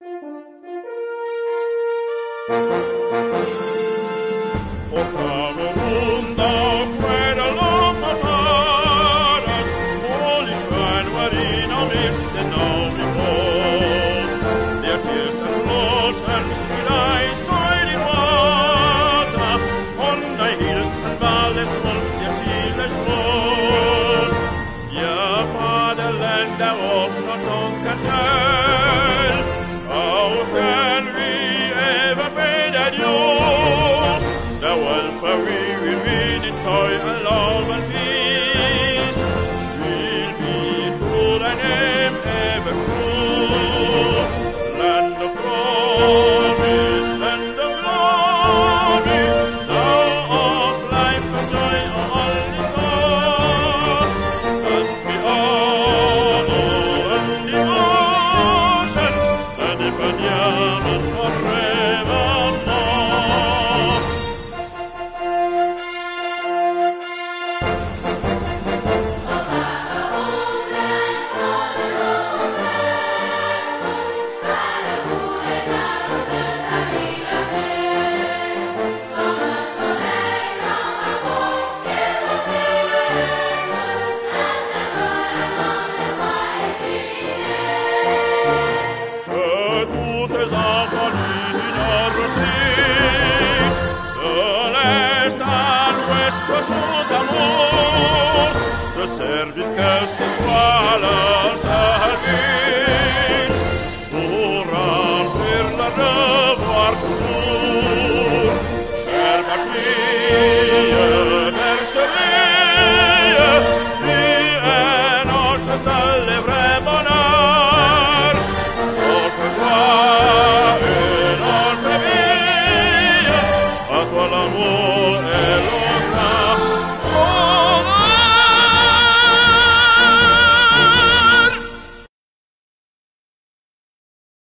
Thank you. joy alone. tant d'amour de servir que ce soit la